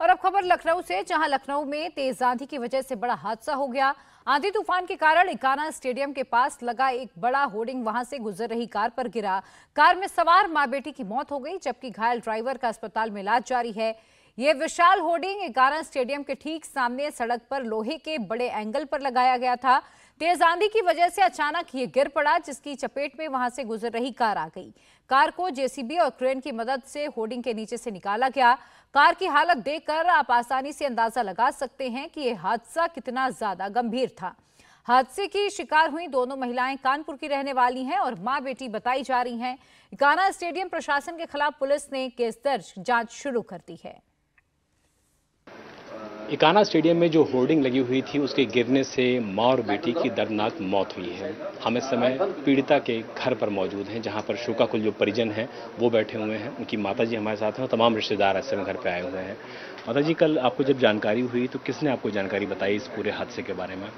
और अब खबर लखनऊ से, जहाँ लखनऊ में तेज आंधी की वजह से बड़ा हादसा हो गया। आंधी तूफ़ान के कारण इकाना स्टेडियम के पास लगा एक बड़ा होर्डिंग, वहाँ से गुजर रही कार पर गिरा। कार में सवार माँ बेटी की मौत हो गई, जबकि घायल ड्राइवर का अस्पताल में इलाज जारी है। ये विशाल होर्डिंग इकाना स्टेडियम के ठीक सामने सड़क पर लोहे के बड़े एंगल पर लगाया गया था। तेज आंधी की वजह से अचानक ये गिर पड़ा, जिसकी चपेट में वहाँ से गुजर रही कार आ गई। कार को जेसीबी और क्रेन की मदद से होर्डिंग के नीचे से निकाला गया। कार की हालत देखकर आप आसानी से अंदाज़ा लगा सकते हैं कि यह हादसा कितना ज़्यादा गंभीर था। हादसे की शिकार हुई दोनों महिलाएँ कानपुर की रहने वाली हैं और माँ बेटी बताई जा रही हैं। इकाना स्टेडियम प्रशासन के खिलाफ पुलिस ने केस दर्ज, जाँच शुरू कर दी है। इकाना स्टेडियम में जो होर्डिंग लगी हुई थी, उसके गिरने से माँ और बेटी की दर्दनाक मौत हुई है। हम इस समय पीड़िता के घर पर मौजूद हैं, जहाँ पर शोकाकुल जो परिजन हैं, वो बैठे हुए हैं। उनकी माता जी हमारे साथ हैं और तमाम रिश्तेदार ऐसे समय घर पर आए हुए हैं। माता जी कल आपको जब जानकारी हुई तो किसने आपको जानकारी बताई इस पूरे हादसे के बारे में?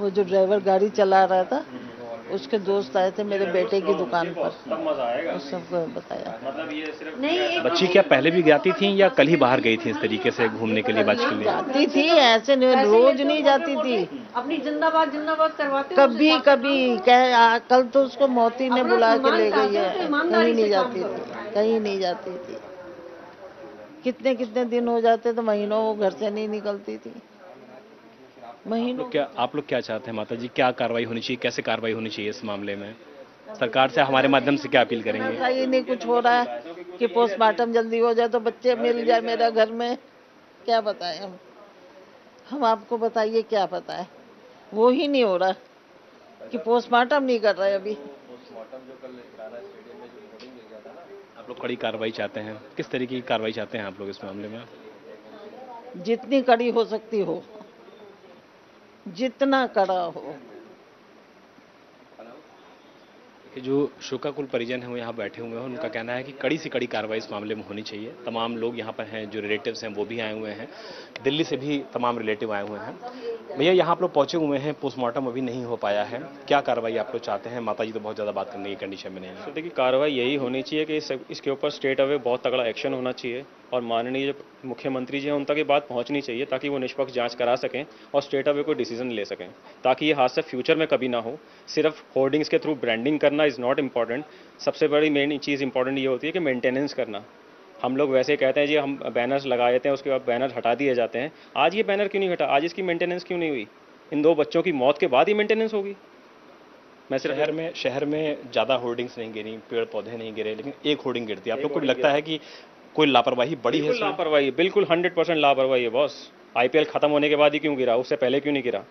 वो जो ड्राइवर गाड़ी चला रहा था उसके दोस्त आए थे मेरे बेटे की दुकान पर। उस सबको बताया। नहीं बच्ची क्या पहले भी जाती थी या कल ही बाहर गई थी इस तरीके से घूमने के लिए बच्ची के लिए? जाती थी ऐसे नहीं रोज नहीं जाती थी। अपनी जिंदाबाद जिंदाबाद करवाते कभी कभी कह कल तो उसको मोती ने बुला के ले गई है। कहीं नहीं जाती थी कहीं नहीं जाती थी। कितने कितने दिन हो जाते तो महीनों वो घर से नहीं निकलती थी। महीनों लोग क्या आप लोग क्या चाहते हैं माता जी क्या कार्रवाई होनी चाहिए? कैसे कार्रवाई होनी चाहिए इस मामले में? सरकार से हमारे माध्यम से क्या अपील करेंगे? ऐसा ही नहीं कुछ हो रहा है कि पोस्टमार्टम जल्दी हो जाए तो बच्चे मिल जाए मेरा घर में। क्या बताएँ हम? हम आपको बताइए क्या पता है? वो ही नहीं हो रहा कि पोस्टमार्टम नहीं कर रहे अभी। आप लोग कड़ी कार्रवाई चाहते हैं? किस तरीके की कार्रवाई चाहते हैं आप लोग इस मामले में? जितनी कड़ी हो सकती हो। जितना कड़ा हो। जो शोकाकुल परिजन है, वो यहाँ बैठे हुए हैं, उनका कहना है कि कड़ी से कड़ी कार्रवाई इस मामले में होनी चाहिए। तमाम लोग यहाँ पर हैं, जो रिलेटिव्स हैं, वो भी आए हुए हैं। दिल्ली से भी तमाम रिलेटिव आए हुए हैं। भैया यहाँ आप लोग पहुँचे हुए हैं पोस्टमार्टम अभी नहीं हो पाया है। क्या कार्रवाई आप लोग चाहते हैं? माता जी तो बहुत ज़्यादा बात करने की कंडीशन में नहीं है। देखिए कार्रवाई यही होनी चाहिए कि इस, इसके ऊपर स्टेट अवे बहुत तगड़ा एक्शन होना चाहिए और माननीय मुख्यमंत्री जी हैं उन तक ये बात पहुंचनी चाहिए ताकि वो निष्पक्ष जाँच करा सकें और स्टेट अवे कोई डिसीज़न ले सकें। ताकि ये हादसा फ्यूचर में कभी ना हो। सिर्फ़ होर्डिंग्स के थ्रू ब्रांडिंग करना इज़ नॉट इंपॉर्टेंट सबसे बड़ी मेन चीज़ इंपॉर्टेंट ये होती है कि मेंटेनेंस करना। हम लोग वैसे कहते हैं जी हम बैनर्स लगा देते हैं उसके बाद बैनर हटा दिए जाते हैं। आज ये बैनर क्यों नहीं हटा? आज इसकी मेंटेनेंस क्यों नहीं हुई? इन दो बच्चों की मौत के बाद ही मेंटेनेंस होगी। मैं सिर्फ़ शहर में शहर में ज़्यादा होर्डिंग्स नहीं गिरी पेड़ पौधे नहीं गिरे लेकिन एक होर्डिंग गिरती है। आप लोग को लगता है कि कोई लापरवाही बड़ी है लापरवाही बिल्कुल हंड्रेड परसेंट लापरवाही है बॉस। आईपीएल खत्म होने के बाद ही क्यों गिरा? उससे पहले क्यों नहीं गिरा?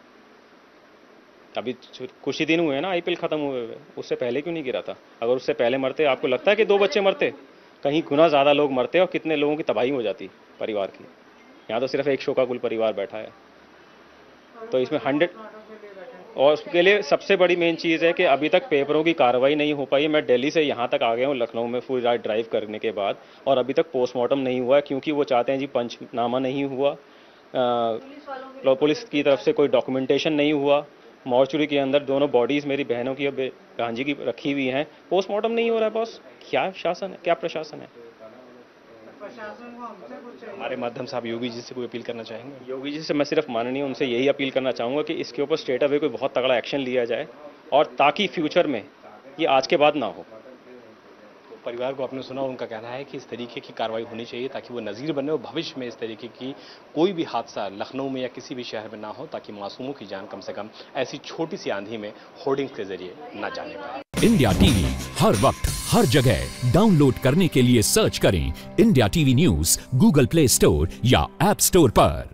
अभी कुछ ही दिन हुए हैं ना आईपीएल खत्म हुए हुए। उससे पहले क्यों नहीं गिरा था? अगर उससे पहले मरते आपको लगता है कि दो बच्चे मरते? कहीं गुना ज़्यादा लोग मरते हैं और कितने लोगों की तबाही हो जाती परिवार की। यहाँ तो सिर्फ़ एक शोकाकुल परिवार बैठा है। तो इसमें हंड्रेड और उसके लिए सबसे बड़ी मेन चीज़ है कि अभी तक पेपरों की कार्रवाई नहीं हो पाई है। मैं दिल्ली से यहाँ तक आ गया हूँ, लखनऊ में फुल रात ड्राइव करने के बाद और अभी तक पोस्टमार्टम नहीं हुआ है क्योंकि वो चाहते हैं जी पंचनामा नहीं हुआ। पुलिस की तरफ़ से कोई डॉक्यूमेंटेशन नहीं हुआ। मॉर्चुरी के अंदर दोनों बॉडीज मेरी बहनों की और बे- की रखी हुई हैं। पोस्टमार्टम नहीं हो रहा है बॉस क्या शासन है? क्या प्रशासन है? हमारे माध्यम साहब योगी जी से कोई अपील करना चाहेंगे? योगी जी से मैं सिर्फ़ माननीय, उनसे यही अपील करना चाहूँगा कि इसके ऊपर स्टेट अवे कोई बहुत तगड़ा एक्शन लिया जाए और ताकि फ्यूचर में ये आज के बाद ना हो। परिवार को आपने सुना, उनका कहना है कि इस तरीके की कार्रवाई होनी चाहिए ताकि वो नज़ीर बने और भविष्य में इस तरीके की कोई भी हादसा लखनऊ में या किसी भी शहर में ना हो ताकि मासूमों की जान कम से कम ऐसी छोटी सी आंधी में होर्डिंग्स के ज़रिए ना जाने पाए। इंडिया टीवी हर वक्त, हर जगह। डाउनलोड करने के लिए सर्च करें India TV news, Google Play Store या एप स्टोर पर।